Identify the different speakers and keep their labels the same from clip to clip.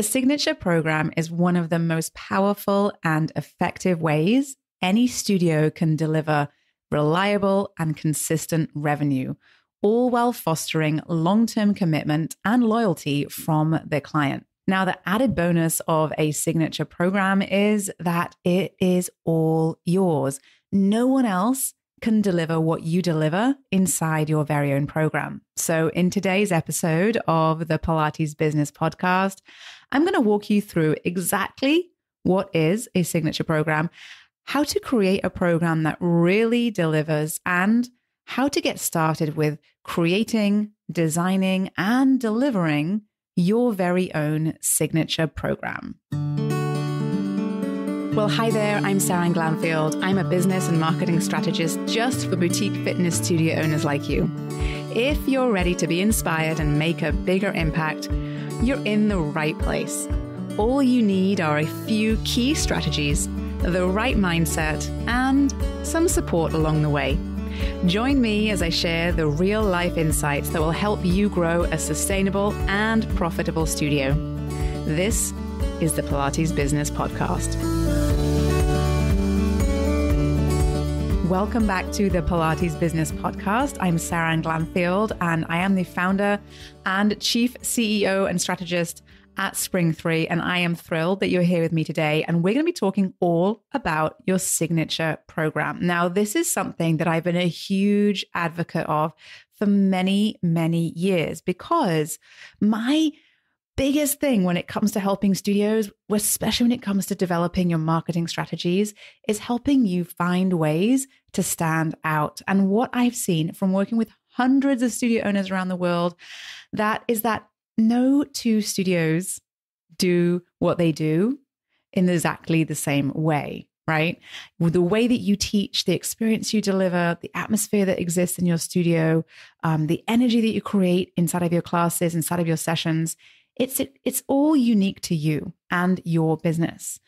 Speaker 1: A signature program is one of the most powerful and effective ways any studio can deliver reliable and consistent revenue, all while fostering long term commitment and loyalty from their client. Now, the added bonus of a signature program is that it is all yours. No one else can deliver what you deliver inside your very own program. So, in today's episode of the Pilates Business Podcast, I'm going to walk you through exactly what is a signature program, how to create a program that really delivers, and how to get started with creating, designing, and delivering your very own signature program. Well, hi there. I'm Seran Glanfield. I'm a business and marketing strategist just for boutique fitness studio owners like you. If you're ready to be inspired and make a bigger impact, you're in the right place. All you need are a few key strategies, the right mindset, and some support along the way. Join me as I share the real life insights that will help you grow a sustainable and profitable studio. This is the Pilates Business Podcast. Welcome back to the Pilates Business Podcast. I'm Seran Glanfield, and I am the founder and chief CEO and strategist at Spring 3. And I am thrilled that you're here with me today. And we're going to be talking all about your signature program. Now, this is something that I've been a huge advocate of for many, many years because my biggest thing when it comes to helping studios, especially when it comes to developing your marketing strategies, is helping you find ways to stand out. And what I've seen from working with hundreds of studio owners around the world, that is that no two studios do what they do in exactly the same way right? The way that you teach, the experience you deliver, the atmosphere that exists in your studio, um, the energy that you create inside of your classes, inside of your sessions, it's it, it's all unique to you and your business.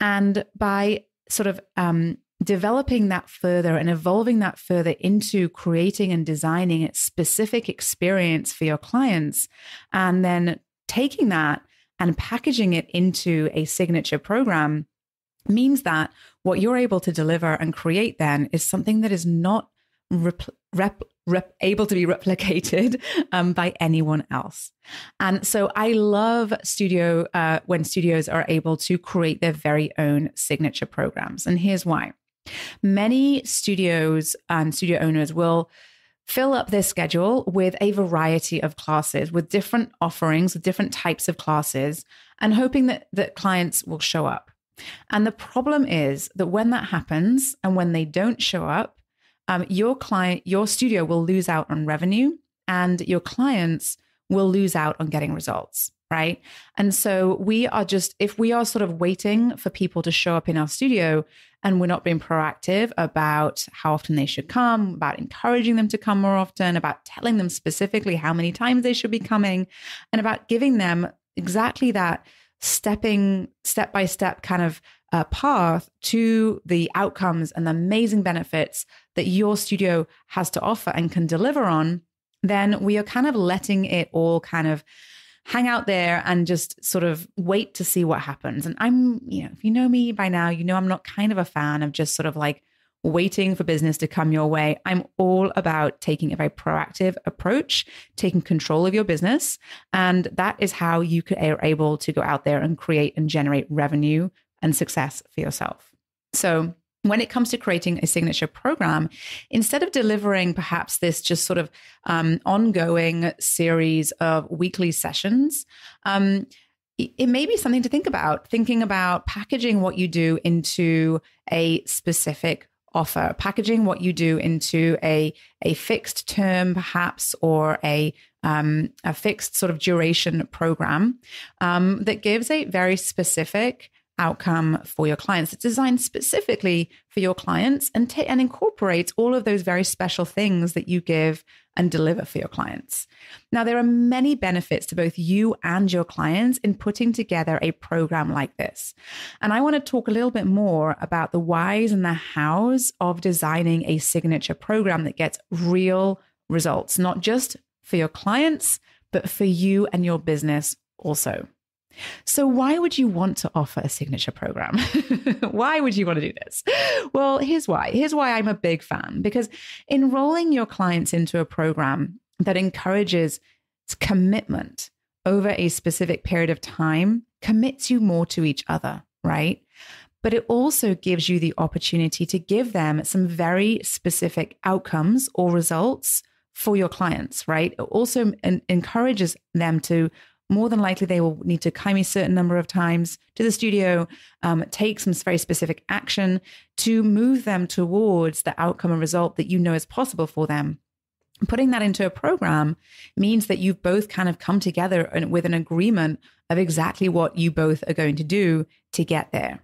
Speaker 1: And by sort of um, developing that further and evolving that further into creating and designing a specific experience for your clients, and then taking that and packaging it into a signature program means that what you're able to deliver and create then is something that is not rep, rep, rep, able to be replicated um, by anyone else. And so I love studio uh, when studios are able to create their very own signature programs. And here's why. Many studios and studio owners will fill up their schedule with a variety of classes, with different offerings, with different types of classes, and hoping that, that clients will show up. And the problem is that when that happens and when they don't show up, um, your client, your studio will lose out on revenue and your clients will lose out on getting results. Right. And so we are just, if we are sort of waiting for people to show up in our studio and we're not being proactive about how often they should come, about encouraging them to come more often, about telling them specifically how many times they should be coming, and about giving them exactly that stepping step by step kind of uh, path to the outcomes and the amazing benefits that your studio has to offer and can deliver on, then we are kind of letting it all kind of hang out there and just sort of wait to see what happens. And I'm, you know, if you know me by now, you know I'm not kind of a fan of just sort of like waiting for business to come your way. I'm all about taking a very proactive approach, taking control of your business. And that is how you are able to go out there and create and generate revenue and success for yourself. So, when it comes to creating a signature program, instead of delivering perhaps this just sort of um, ongoing series of weekly sessions, um, it may be something to think about, thinking about packaging what you do into a specific offer, packaging what you do into a, a fixed term, perhaps, or a, um, a fixed sort of duration program um, that gives a very specific outcome for your clients. It's designed specifically for your clients and, ta- and incorporates all of those very special things that you give and deliver for your clients. Now, there are many benefits to both you and your clients in putting together a program like this. And I want to talk a little bit more about the whys and the hows of designing a signature program that gets real results, not just for your clients, but for you and your business also. So, why would you want to offer a signature program? why would you want to do this? Well, here's why. Here's why I'm a big fan because enrolling your clients into a program that encourages commitment over a specific period of time commits you more to each other, right? But it also gives you the opportunity to give them some very specific outcomes or results for your clients, right? It also encourages them to more than likely they will need to come a certain number of times to the studio, um, take some very specific action to move them towards the outcome and result that you know is possible for them. Putting that into a program means that you've both kind of come together with an agreement of exactly what you both are going to do to get there.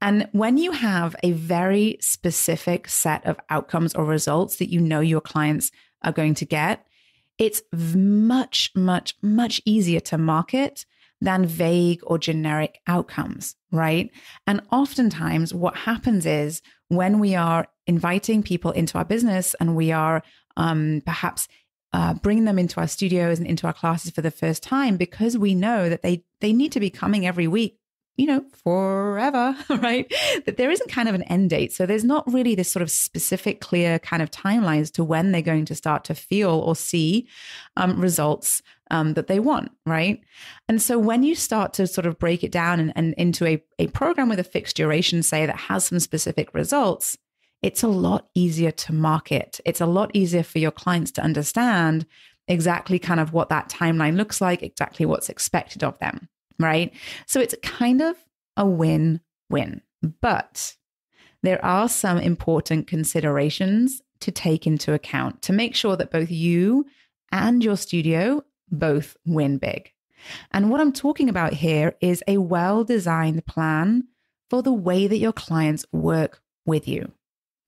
Speaker 1: And when you have a very specific set of outcomes or results that you know your clients are going to get, it's much, much, much easier to market than vague or generic outcomes, right? And oftentimes, what happens is when we are inviting people into our business and we are um, perhaps uh, bringing them into our studios and into our classes for the first time, because we know that they they need to be coming every week you know, forever, right? That there isn't kind of an end date. So there's not really this sort of specific, clear kind of timeline as to when they're going to start to feel or see um, results um, that they want, right? And so when you start to sort of break it down and, and into a, a program with a fixed duration, say, that has some specific results, it's a lot easier to market. It's a lot easier for your clients to understand exactly kind of what that timeline looks like, exactly what's expected of them right? So it's kind of a win win. But there are some important considerations to take into account to make sure that both you and your studio both win big. And what I'm talking about here is a well designed plan for the way that your clients work with you.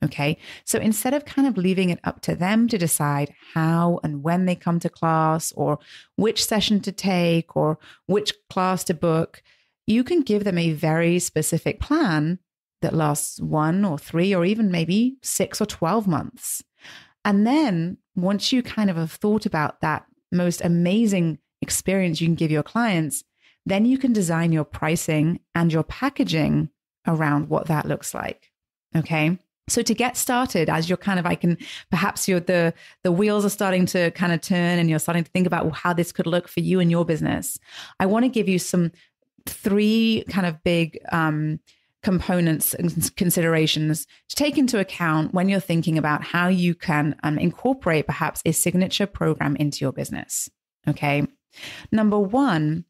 Speaker 1: Okay. So instead of kind of leaving it up to them to decide how and when they come to class or which session to take or which class to book, you can give them a very specific plan that lasts one or three or even maybe six or 12 months. And then once you kind of have thought about that most amazing experience you can give your clients, then you can design your pricing and your packaging around what that looks like. Okay. So to get started, as you're kind of, I can perhaps you're the the wheels are starting to kind of turn, and you're starting to think about how this could look for you and your business. I want to give you some three kind of big um, components and considerations to take into account when you're thinking about how you can um, incorporate perhaps a signature program into your business. Okay, number one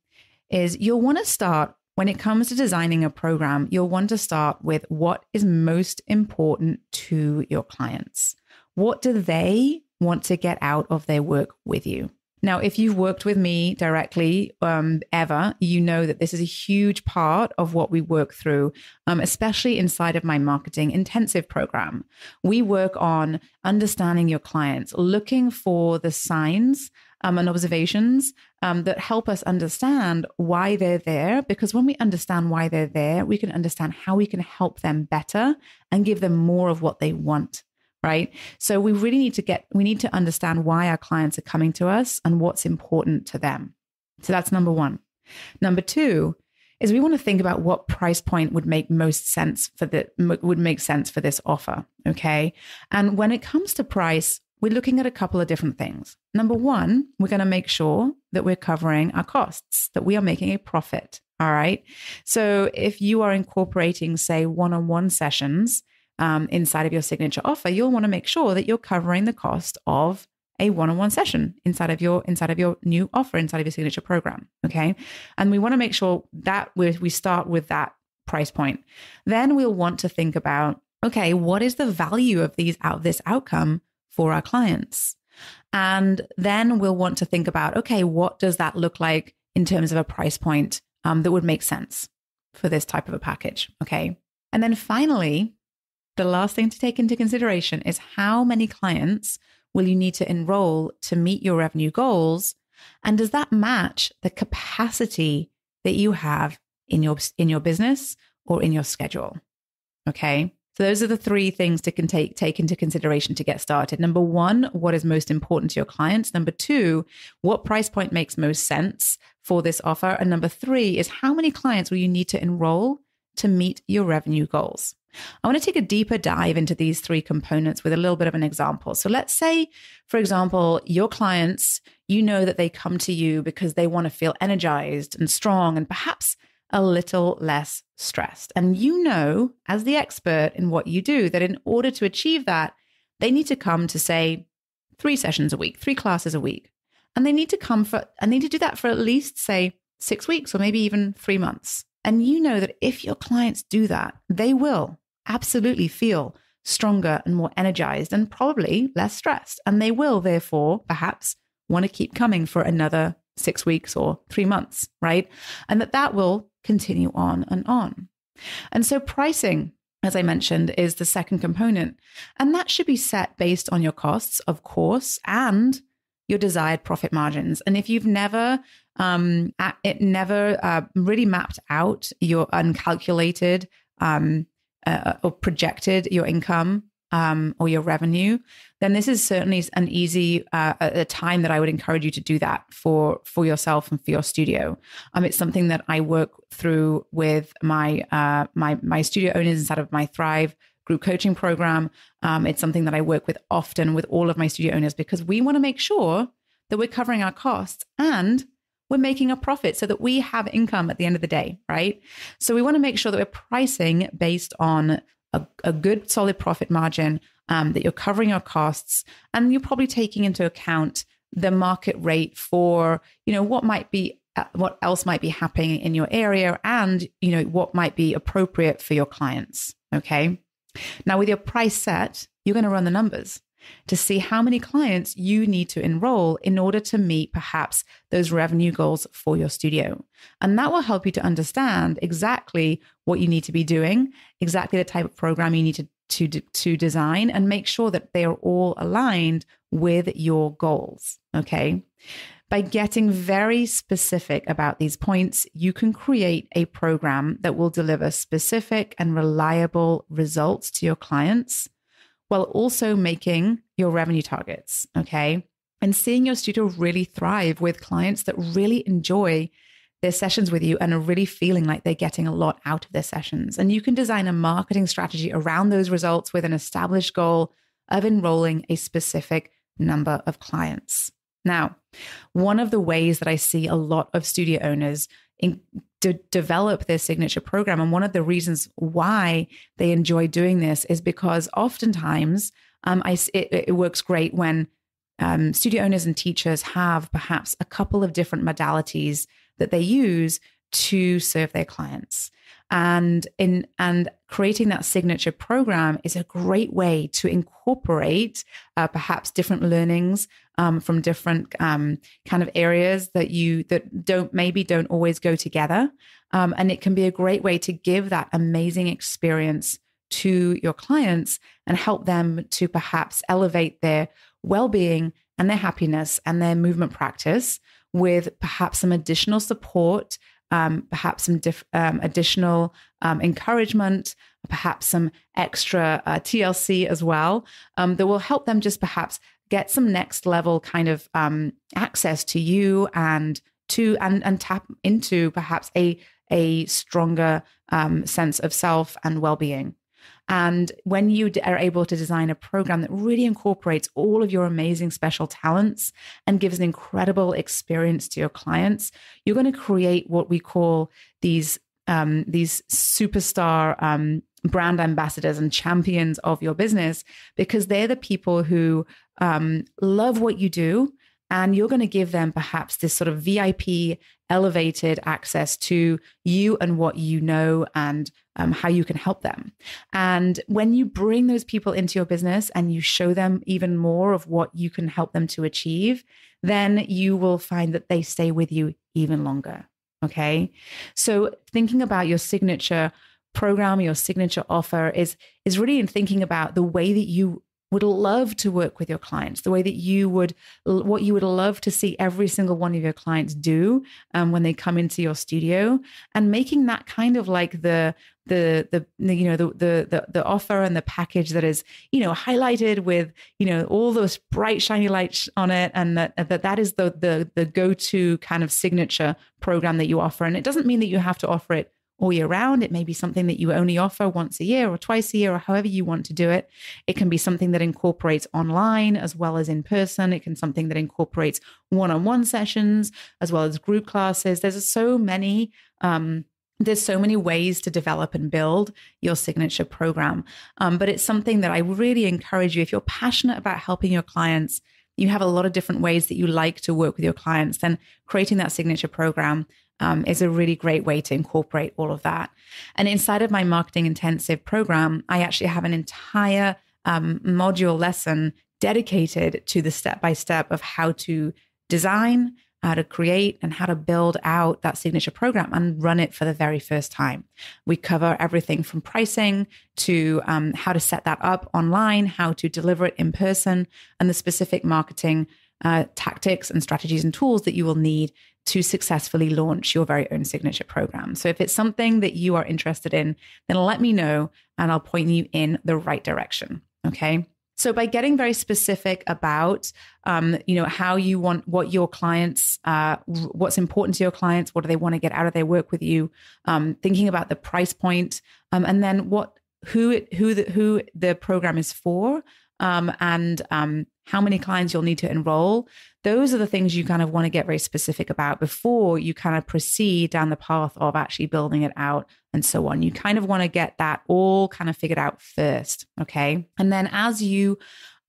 Speaker 1: is you'll want to start when it comes to designing a program, you'll want to start with what is most important to your clients. What do they want to get out of their work with you? Now, if you've worked with me directly um, ever, you know that this is a huge part of what we work through, um, especially inside of my marketing intensive program. We work on understanding your clients, looking for the signs um, and observations um, that help us understand why they're there. Because when we understand why they're there, we can understand how we can help them better and give them more of what they want. Right. So we really need to get, we need to understand why our clients are coming to us and what's important to them. So that's number one. Number two is we want to think about what price point would make most sense for the would make sense for this offer okay and when it comes to price we're looking at a couple of different things. Number one, we're going to make sure that we're covering our costs, that we are making a profit. All right. So if you are incorporating, say, one on one sessions um, inside of your signature offer, you'll want to make sure that you're covering the cost of a one-on-one session inside of your inside of your new offer inside of your signature program okay and we want to make sure that we we start with that price point then we'll want to think about okay what is the value of these out this outcome for our clients. And then we'll want to think about okay, what does that look like in terms of a price point um, that would make sense for this type of a package? Okay. And then finally, the last thing to take into consideration is how many clients will you need to enroll to meet your revenue goals? And does that match the capacity that you have in your in your business or in your schedule? Okay? So those are the three things to can take take into consideration to get started. Number one, what is most important to your clients? Number two, what price point makes most sense for this offer? And number three is how many clients will you need to enroll to meet your revenue goals? I want to take a deeper dive into these three components with a little bit of an example. So let's say, for example, your clients, you know that they come to you because they want to feel energized and strong and perhaps a little less stressed. And you know, as the expert in what you do, that in order to achieve that, they need to come to say three sessions a week, three classes a week. And they need to come for, and they need to do that for at least, say, six weeks or maybe even three months. And you know that if your clients do that, they will absolutely feel stronger and more energized and probably less stressed. And they will, therefore, perhaps want to keep coming for another six weeks or three months, right? And that that will continue on and on. And so pricing, as I mentioned, is the second component. And that should be set based on your costs, of course, and your desired profit margins. And if you've never, um, it never uh, really mapped out your uncalculated um, uh, or projected your income um, or your revenue, then this is certainly an easy uh, a time that I would encourage you to do that for for yourself and for your studio. Um, it's something that I work through with my uh, my my studio owners inside of my Thrive group coaching program. Um, it's something that I work with often with all of my studio owners because we want to make sure that we're covering our costs and we're making a profit so that we have income at the end of the day, right? So we want to make sure that we're pricing based on a, a good solid profit margin, um, that you're covering your costs, and you're probably taking into account the market rate for you know what might be uh, what else might be happening in your area and you know what might be appropriate for your clients okay? Now with your price set you're going to run the numbers to see how many clients you need to enroll in order to meet perhaps those revenue goals for your studio. And that will help you to understand exactly what you need to be doing, exactly the type of program you need to, to, to design, and make sure that they are all aligned with your goals. Okay. By getting very specific about these points, you can create a program that will deliver specific and reliable results to your clients while also making your revenue targets. Okay. And seeing your studio really thrive with clients that really enjoy their sessions with you and are really feeling like they're getting a lot out of their sessions. And you can design a marketing strategy around those results with an established goal of enrolling a specific number of clients. Now, one of the ways that I see a lot of studio owners in, to develop their signature program. And one of the reasons why they enjoy doing this is because oftentimes um, I, it, it, works great when um, studio owners and teachers have perhaps a couple of different modalities that they use to serve their clients and in and creating that signature program is a great way to incorporate uh, perhaps different learnings um, from different um, kind of areas that you that don't maybe don't always go together. Um, and it can be a great way to give that amazing experience to your clients and help them to perhaps elevate their well-being and their happiness and their movement practice with perhaps some additional support um, perhaps some diff- um, additional um, encouragement, perhaps some extra uh, TLC as well um, that will help them just perhaps get some next level kind of um, access to you and to and and tap into perhaps a a stronger um, sense of self and well being. And when you are able to design a program that really incorporates all of your amazing special talents and gives an incredible experience to your clients, you're going to create what we call these um, these superstar um, brand ambassadors and champions of your business because they're the people who um, love what you do and you're going to give them perhaps this sort of VIP elevated access to you and what you know and um, how you can help them. And when you bring those people into your business and you show them even more of what you can help them to achieve, then you will find that they stay with you even longer. Okay. So thinking about your signature program, your signature offer is, is really in thinking about the way that you would love to work with your clients, the way that you would, what you would love to see every single one of your clients do um, when they come into your studio, and making that kind of like the the the you know the, the the the offer and the package that is you know highlighted with you know all those bright shiny lights on it and that that that is the the the go-to kind of signature program that you offer. And it doesn't mean that you have to offer it all year round. It may be something that you only offer once a year or twice a year or however you want to do it. It can be something that incorporates online as well as in person. It can something that incorporates one-on-one sessions as well as group classes. There's so many um, there's so many ways to develop and build your signature program. Um, but it's something that I really encourage you if you're passionate about helping your clients, you have a lot of different ways that you like to work with your clients, then creating that signature program um, is a really great way to incorporate all of that. And inside of my marketing intensive program, I actually have an entire um, module lesson dedicated to the step by step of how to design, how to create, and how to build out that signature program and run it for the very first time. We cover everything from pricing to um, how to set that up online, how to deliver it in person, and the specific marketing uh, tactics and strategies and tools that you will need to successfully launch your very own signature program. So if it's something that you are interested in, then let me know and I'll point you in the right direction. Okay. So by getting very specific about, um, you know, how you want what your clients, uh, what's important to your clients, what do they want to get out of their work with you, um, thinking about the price point, um, and then what who it, who the who the program is for, um, and um, how many clients you'll need to enroll. Those are the things you kind of want to get very specific about before you kind of proceed down the path of actually building it out and so on. You kind of want to get that all kind of figured out first. Okay. And then as you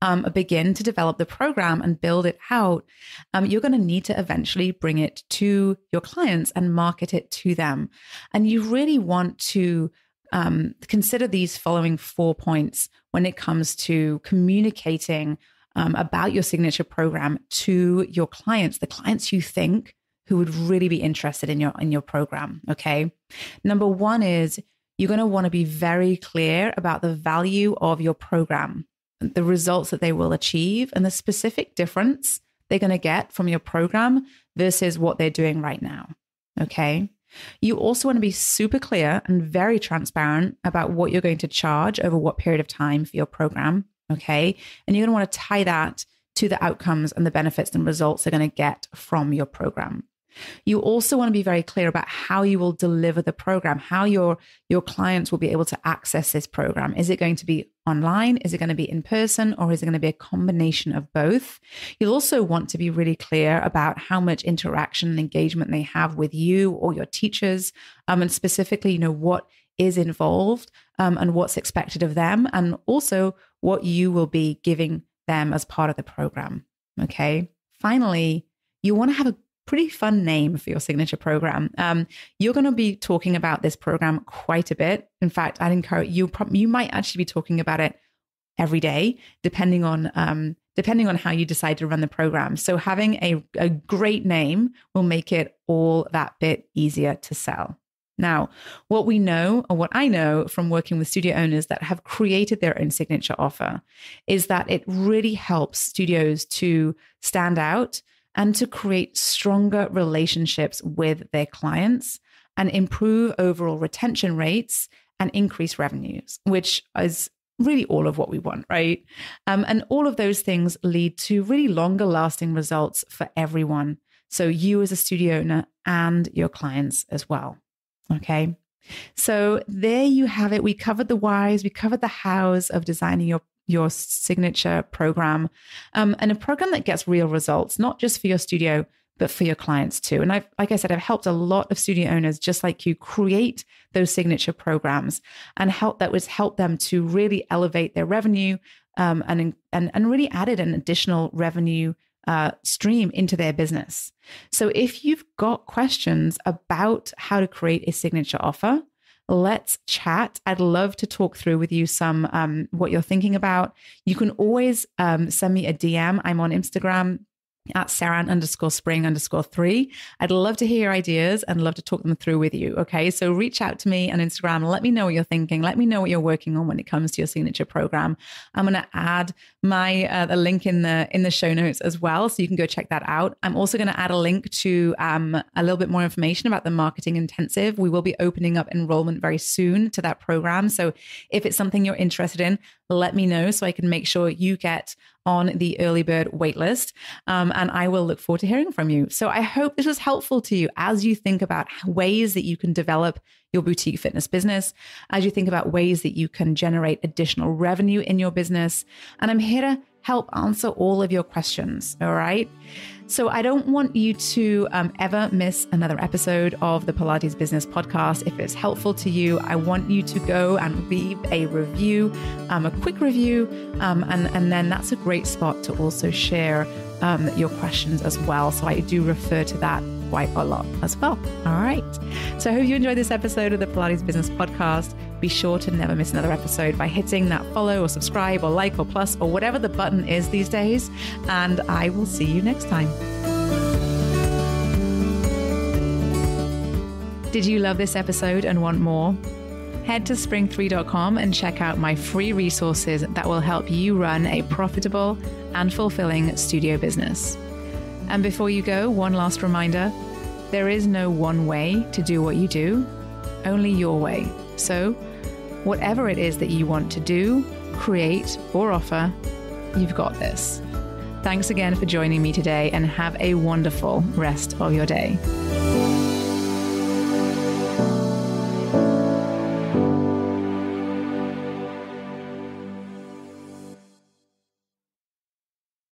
Speaker 1: um, begin to develop the program and build it out, um, you're going to need to eventually bring it to your clients and market it to them. And you really want to um, consider these following four points when it comes to communicating um, about your signature program to your clients, the clients you think who would really be interested in your in your program. Okay, number one is you're going to want to be very clear about the value of your program, the results that they will achieve, and the specific difference they're going to get from your program versus what they're doing right now. Okay. You also want to be super clear and very transparent about what you're going to charge over what period of time for your program. Okay. And you're going to want to tie that to the outcomes and the benefits and results they're going to get from your program. You also want to be very clear about how you will deliver the program, how your your clients will be able to access this program. Is it going to be online? Is it going to be in person? Or is it going to be a combination of both? You'll also want to be really clear about how much interaction and engagement they have with you or your teachers, um, and specifically, you know, what is involved um, and what's expected of them, and also what you will be giving them as part of the program. Okay. Finally, you want to have a pretty fun name for your signature program. Um, you're going to be talking about this program quite a bit. In fact, I'd encourage you. You might actually be talking about it every day, depending on um, depending on how you decide to run the program. So having a, a great name will make it all that bit easier to sell. Now, what we know, or what I know from working with studio owners that have created their own signature offer, is that it really helps studios to stand out and to create stronger relationships with their clients and improve overall retention rates and increase revenues, which is really all of what we want, right? Um, and all of those things lead to really longer lasting results for everyone. So, you as a studio owner and your clients as well. Okay. So, there you have it. We covered the whys, we covered the hows of designing your your signature program um, and a program that gets real results, not just for your studio, but for your clients too. And I've, like I said, I've helped a lot of studio owners just like you create those signature programs and help that was help them to really elevate their revenue um, and, and, and really added an additional revenue uh, stream into their business. So if you've got questions about how to create a signature offer, let's chat. I'd love to talk through with you some um, what you're thinking about. You can always um, send me a DM. I'm on Instagram at Seran underscore spring underscore three. I'd love to hear your ideas and love to talk them through with you. Okay. So reach out to me on Instagram. Let me know what you're thinking. Let me know what you're working on when it comes to your signature program. I'm going to add my uh, the link in the in the show notes as well, so you can go check that out. I'm also going to add a link to um, a little bit more information about the marketing intensive. We will be opening up enrollment very soon to that program. So if it's something you're interested in, let me know so I can make sure you get on the early bird waitlist. Um, and I will look forward to hearing from you. So I hope this was helpful to you as you think about ways that you can develop your boutique fitness business, as you think about ways that you can generate additional revenue in your business. And I'm here to help answer all of your questions. All right. So I don't want you to um, ever miss another episode of the Pilates Business Podcast. If it's helpful to you, I want you to go and leave a review, um, a quick review, um, and and then that's a great spot to also share um, your questions as well. So I do refer to that quite a lot as well. All right. So I hope you enjoyed this episode of the Pilates Business Podcast. Be sure to never miss another episode by hitting that follow or subscribe or like or plus or whatever the button is these days. And I will see you next time. Did you love this episode and want more? Head to spring3.com and check out my free resources that will help you run a profitable and fulfilling studio business. And before you go, one last reminder there is no one way to do what you do, only your way. So, whatever it is that you want to do, create, or offer, you've got this. Thanks again for joining me today and have a wonderful rest of your day.